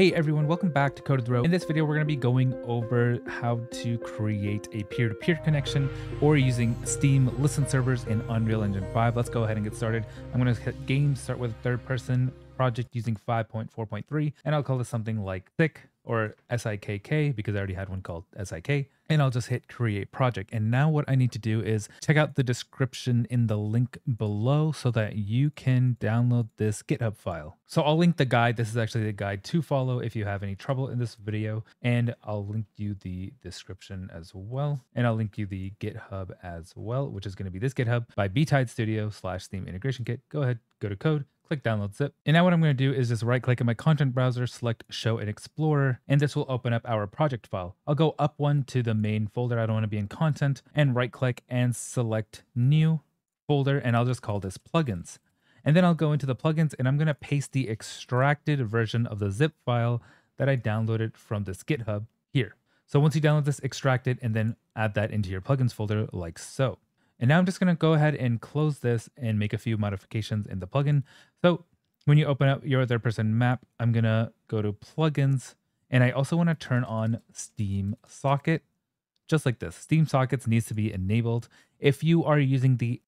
Hey everyone, welcome back to Code with Ro. In this video, we're going to be going over how to create a peer-to-peer -peer connection or using Steam listen servers in Unreal Engine 5. Let's go ahead and get started. I'm going to hit game, start with third person project using 5.4.3, and I'll call this something like thick or SIKK because I already had one called SIK. And I'll just hit create project. And now what I need to do is check out the description in the link below so that you can download this GitHub file. So I'll link the guide. This is actually the guide to follow if you have any trouble in this video. And I'll link you the description as well. And I'll link you the GitHub as well, which is going to be this GitHub by Betide Studio slash Steam Integration Kit. Go ahead, go to code, click download zip. And now what I'm going to do is just right click in my content browser, select show in explorer, and this will open up our project file. I'll go up one to the main folder. I don't want to be in content and right click and select new folder. And I'll just call this plugins. And then I'll go into the plugins and I'm going to paste the extracted version of the zip file that I downloaded from this GitHub here. So once you download this, extract it and then add that into your plugins folder like so. And now I'm just going to go ahead and close this and make a few modifications in the plugin. So when you open up your third person map, I'm going to go to plugins and I also want to turn on Steam Socket just like this. Steam Sockets needs to be enabled. If you are using the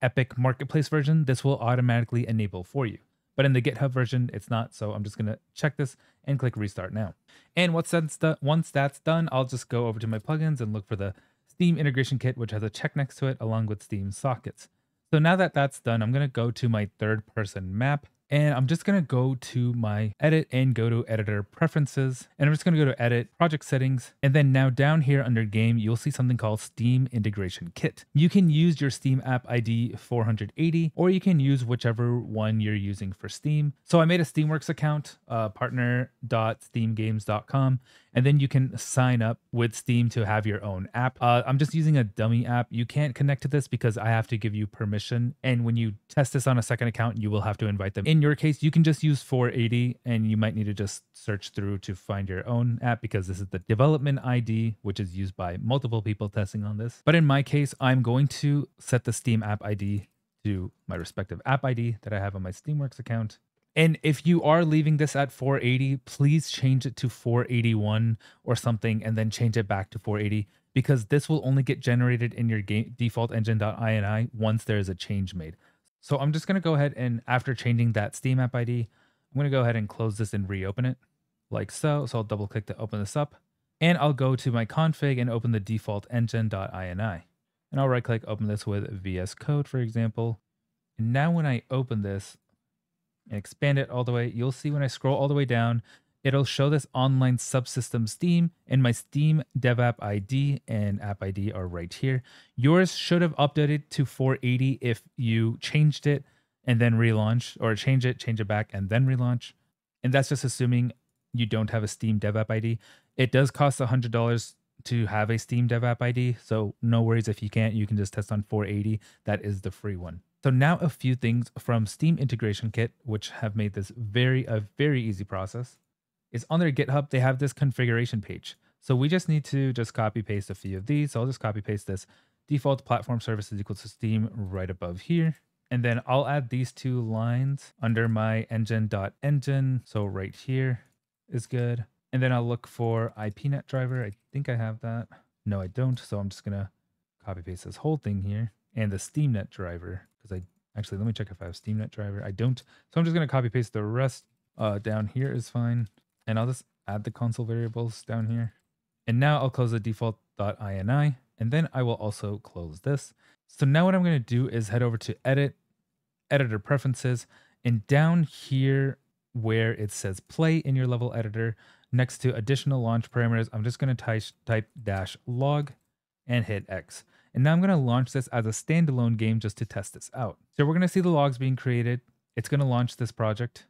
Epic Marketplace version, this will automatically enable for you. But in the GitHub version, it's not. So I'm just going to check this and click restart now. And once that's, done, once that's done, I'll just go over to my plugins and look for the Steam Integration Kit, which has a check next to it, along with Steam Sockets. So now that that's done, I'm going to go to my third person map and I'm just going to go to my edit and go to editor preferences. And I'm just going to go to edit project settings. And then now down here under game, you'll see something called Steam Integration Kit. You can use your Steam app ID 480, or you can use whichever one you're using for Steam. So I made a Steamworks account, uh, partner.steamgames.com, and then you can sign up with Steam to have your own app. Uh, I'm just using a dummy app. You can't connect to this because I have to give you permission. And when you test this on a second account, you will have to invite them in your case, you can just use 480 and you might need to just search through to find your own app because this is the development ID, which is used by multiple people testing on this. But in my case, I'm going to set the Steam app ID to my respective app ID that I have on my Steamworks account. And if you are leaving this at 480, please change it to 481 or something and then change it back to 480 because this will only get generated in your game default engine.ini once there is a change made. So I'm just going to go ahead and after changing that Steam app ID, I'm going to go ahead and close this and reopen it like so. So I'll double click to open this up and I'll go to my config and open the default engine.ini. And I'll right click, open this with VS Code, for example. And now when I open this and expand it all the way, you'll see when I scroll all the way down, it'll show this online subsystem Steam and my Steam dev app ID and app ID are right here. Yours should have updated to 480 if you changed it and then relaunch or change it, change it back and then relaunch. And that's just assuming you don't have a Steam dev app ID. It does cost $100 to have a Steam dev app ID. So no worries if you can't, you can just test on 480. That is the free one. So now a few things from Steam Integration Kit, which have made this very, a very easy process is on their GitHub, they have this configuration page. So we just need to just copy paste a few of these. So I'll just copy paste this default platform services equal to Steam right above here. And then I'll add these two lines under my engine.engine. .engine. So right here is good. And then I'll look for IPNet driver. I think I have that. No, I don't. So I'm just going to copy paste this whole thing here and the SteamNet driver because I actually, let me check if I have SteamNet driver. I don't. So I'm just going to copy paste the rest uh, down here is fine. And I'll just add the console variables down here. And now I'll close the default.ini and then I will also close this. So now what I'm going to do is head over to edit, editor preferences, and down here where it says play in your level editor, next to additional launch parameters, I'm just going to type, type dash log and hit X. And now I'm going to launch this as a standalone game just to test this out. So we're going to see the logs being created. It's going to launch this project.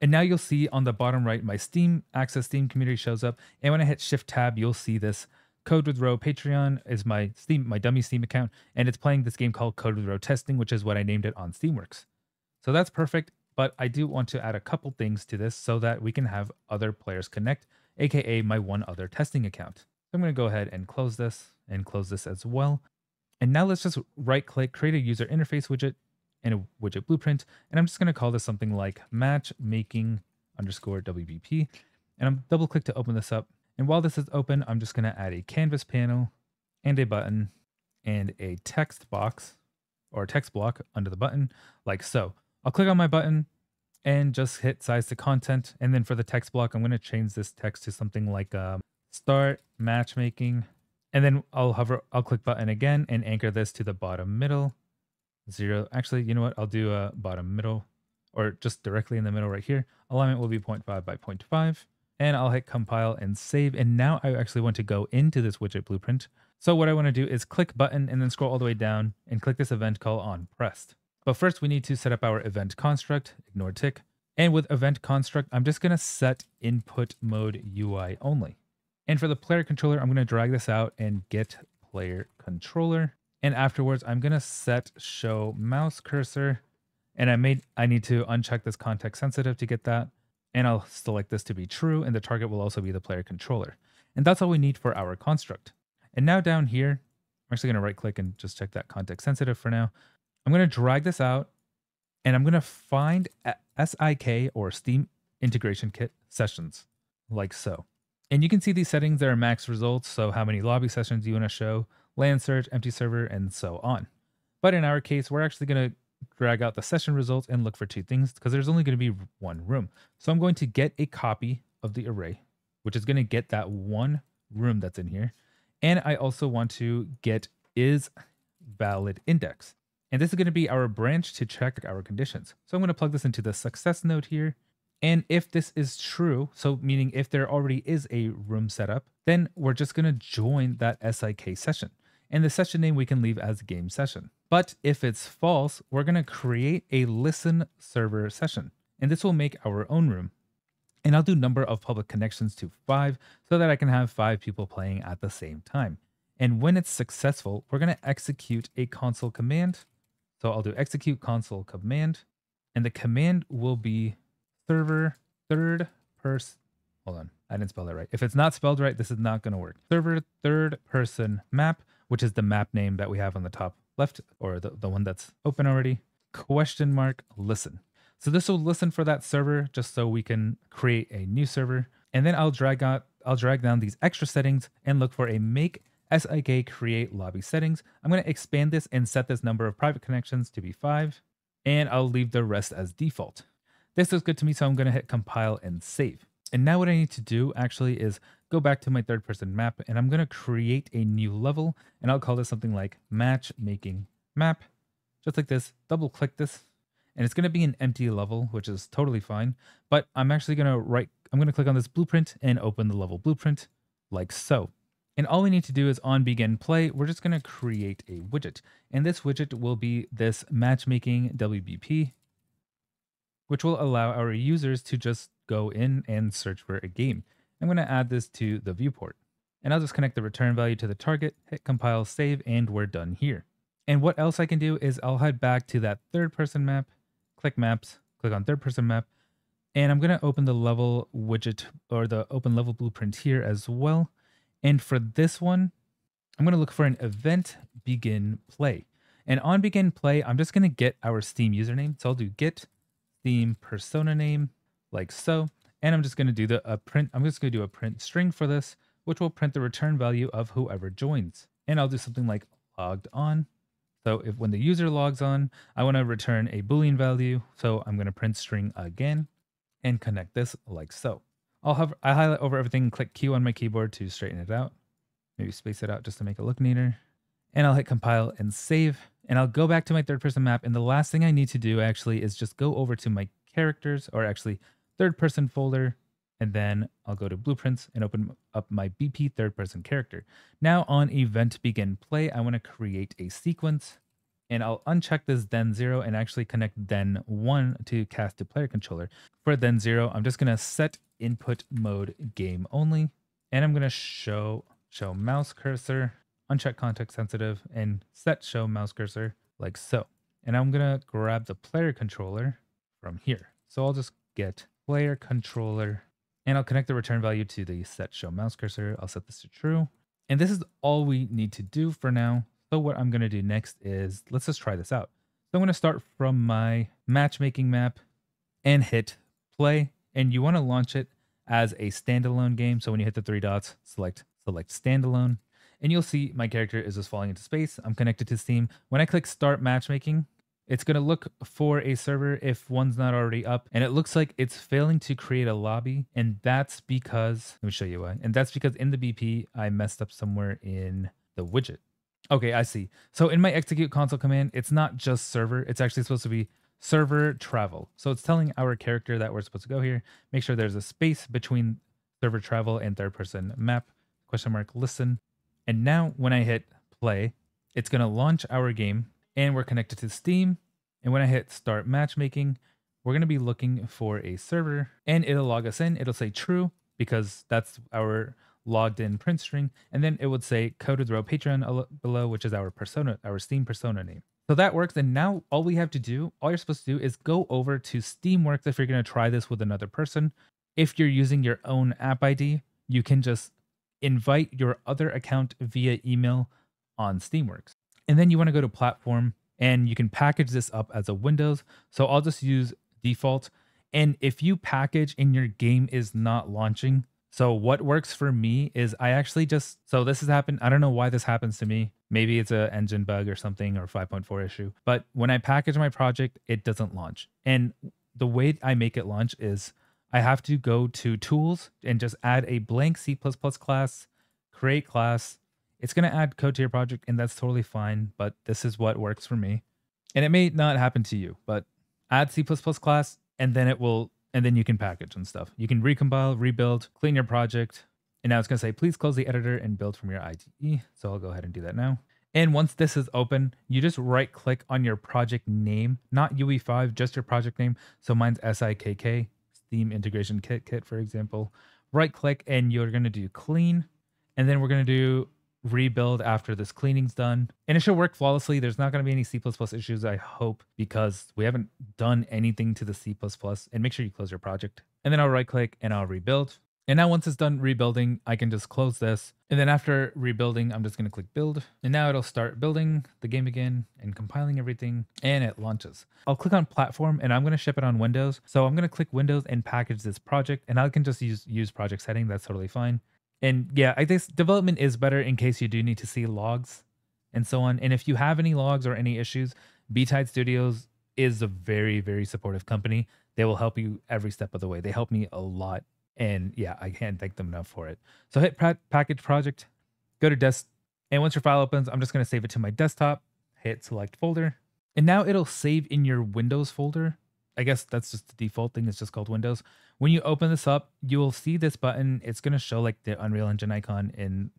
And now you'll see on the bottom right, my Steam Access Steam community shows up. And when I hit Shift Tab, you'll see this Code with Ro Patreon is my Steam, my dummy Steam account, and it's playing this game called Code with Ro Testing, which is what I named it on Steamworks. So that's perfect. But I do want to add a couple things to this so that we can have other players connect, aka my one other testing account. So I'm going to go ahead and close this and close this as well. And now let's just right click, create a user interface widget, and a widget blueprint. And I'm just going to call this something like matchmaking underscore WBP. And I'm double click to open this up. And while this is open, I'm just going to add a canvas panel and a button and a text box or text block under the button like so. I'll click on my button and just hit size to content. And then for the text block, I'm going to change this text to something like um, start matchmaking. And then I'll hover, I'll click button again and anchor this to the bottom middle zero. Actually, you know what? I'll do a bottom middle or just directly in the middle right here. Alignment will be 0.5 by 0.5 and I'll hit compile and save. And now I actually want to go into this widget blueprint. So what I want to do is click button and then scroll all the way down and click this event call on pressed. But first we need to set up our event construct, ignore tick. And with event construct, I'm just going to set input mode UI only. And for the player controller, I'm going to drag this out and get player controller. And afterwards, I'm going to set show mouse cursor. And I made I need to uncheck this context sensitive to get that. And I'll select this to be true. And the target will also be the player controller. And that's all we need for our construct. And now down here, I'm actually going to right click and just check that context sensitive for now. I'm going to drag this out and I'm going to find SIK or Steam Integration Kit sessions like so. And you can see these settings, there are max results. So how many lobby sessions do you want to show, LAN search, empty server, and so on. But in our case, we're actually going to drag out the session results and look for two things because there's only going to be one room. So I'm going to get a copy of the array, which is going to get that one room that's in here. And I also want to get is valid index. And this is going to be our branch to check our conditions. So I'm going to plug this into the success node here. And if this is true, so meaning if there already is a room set up, then we're just going to join that SIK session. And the session name we can leave as game session. But if it's false, we're going to create a listen server session. And this will make our own room. And I'll do number of public connections to five so that I can have five people playing at the same time. And when it's successful, we're going to execute a console command. So I'll do execute console command, and the command will be server third person. Hold on, I didn't spell that right. If it's not spelled right, this is not going to work. Server third person map, which is the map name that we have on the top left, or the, the one that's open already. Question mark listen. So this will listen for that server just so we can create a new server. And then I'll drag out, I'll drag down these extra settings and look for a make SIK create lobby settings. I'm going to expand this and set this number of private connections to be five, and I'll leave the rest as default. This looks good to me, so I'm going to hit compile and save. And now what I need to do actually is go back to my third person map and I'm going to create a new level and I'll call this something like matchmaking map, just like this, double click this and it's going to be an empty level, which is totally fine. But I'm actually going to write, I'm going to click on this blueprint and open the level blueprint like so. And all we need to do is on begin play, we're just going to create a widget. And this widget will be this matchmaking WBP, which will allow our users to just go in and search for a game. I'm going to add this to the viewport. And I'll just connect the return value to the target, hit compile, save, and we're done here. And what else I can do is I'll head back to that third person map click maps, click on third person map, and I'm going to open the level widget or the open level blueprint here as well. And for this one, I'm going to look for an event begin play. And on begin play, I'm just going to get our Steam username. So I'll do get Steam persona name like so. And I'm just going to do the a print. I'm just going to do a print string for this, which will print the return value of whoever joins. And I'll do something like logged on so if when the user logs on, I want to return a Boolean value. So I'm going to print string again and connect this like so. I'll have I highlight over everything click Q on my keyboard to straighten it out. Maybe space it out just to make it look neater. And I'll hit compile and save. And I'll go back to my third person map. And the last thing I need to do actually is just go over to my characters or actually third person folder and then I'll go to blueprints and open up my BP third person character. Now on event begin play, I want to create a sequence and I'll uncheck this then zero and actually connect then one to cast to player controller. For then zero, I'm just going to set input mode game only and I'm going to show show mouse cursor, uncheck context sensitive and set show mouse cursor like so. And I'm to grab the player controller from here. So I'll just get player controller and I'll connect the return value to the set show mouse cursor. I'll set this to true. And this is all we need to do for now. So what I'm to do next is let's just try this out. So I'm to start from my matchmaking map and hit play. And you want to launch it as a standalone game. So when you hit the three dots, select select standalone, and you'll see my character is just falling into space. I'm connected to Steam. When I click start matchmaking, it's going to look for a server if one's not already up. And it looks like it's failing to create a lobby. And that's because, let me show you why. And that's because in the BP, I messed up somewhere in the widget. Okay, I see. So in my execute console command, it's not just server. It's actually supposed to be server travel. So it's telling our character that we're supposed to go here. Make sure there's a space between server travel and third person map, question mark, listen. And now when I hit play, it's going to launch our game and we're connected to Steam. And when I hit start matchmaking, we're going to be looking for a server and it'll log us in. It'll say true because that's our logged in print string. And then it would say coded row Patreon below, which is our persona, our Steam persona name. So that works. And now all we have to do, all you're supposed to do is go over to Steamworks if you're going to try this with another person. If you're using your own app ID, you can just invite your other account via email on Steamworks. And then you want to go to platform and you can package this up as a Windows. So I'll just use default. And if you package and your game is not launching, so what works for me is I actually just so this has happened. I don't know why this happens to me. Maybe it's a engine bug or something or 5.4 issue. But when I package my project, it doesn't launch. And the way I make it launch is I have to go to tools and just add a blank C++ class, create class, it's going to add code to your project, and that's totally fine, but this is what works for me. And it may not happen to you, but add C++ class, and then it will, and then you can package and stuff. You can recompile, rebuild, clean your project. And now it's going to say, please close the editor and build from your IDE. So I'll go ahead and do that now. And once this is open, you just right click on your project name, not UE5, just your project name. So mine's SIKK, Steam Integration Kit Kit, for example. Right click and you're going to do clean. And then we're going to do rebuild after this cleaning's done. And it should work flawlessly. There's not going to be any C++ issues, I hope, because we haven't done anything to the C++. And make sure you close your project. And then I'll right click and I'll rebuild. And now once it's done rebuilding, I can just close this. And then after rebuilding, I'm just going to click build. And now it'll start building the game again and compiling everything and it launches. I'll click on platform and I'm going to ship it on Windows. So I'm going to click Windows and package this project and I can just use use project setting. That's totally fine. And yeah, I guess development is better in case you do need to see logs and so on. And if you have any logs or any issues, Betide Studios is a very, very supportive company. They will help you every step of the way. They help me a lot. And yeah, I can't thank them enough for it. So hit package project, go to desk. And once your file opens, I'm just going to save it to my desktop, hit select folder. And now it'll save in your Windows folder. I guess that's just the default thing. It's just called Windows. When you open this up, you will see this button. It's going to show like the Unreal Engine icon in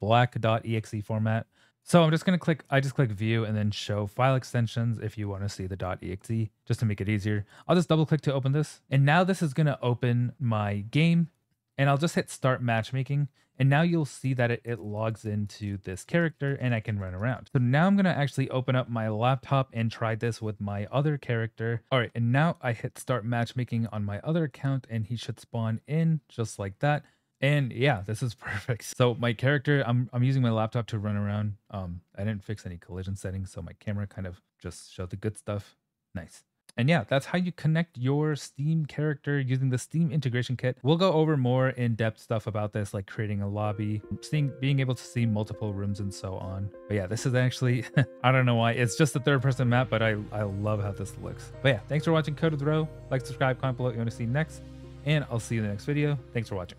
black.exe format. So I'm just going to click, I just click view and then show file extensions if you want to see the .exe just to make it easier. I'll just double click to open this. And now this is going to open my game and I'll just hit start matchmaking. And now you'll see that it, it, logs into this character and I can run around. So now I'm going to actually open up my laptop and try this with my other character. All right. And now I hit start matchmaking on my other account and he should spawn in just like that. And yeah, this is perfect. So my character, I'm, I'm using my laptop to run around. Um, I didn't fix any collision settings. So my camera kind of just showed the good stuff. Nice. And yeah, that's how you connect your Steam character using the Steam integration kit. We'll go over more in-depth stuff about this, like creating a lobby, seeing, being able to see multiple rooms and so on. But yeah, this is actually, I don't know why, it's just a third person map, but I, I love how this looks. But yeah, thanks for watching Code of the Row. Like, subscribe, comment below what you want to see next, and I'll see you in the next video. Thanks for watching.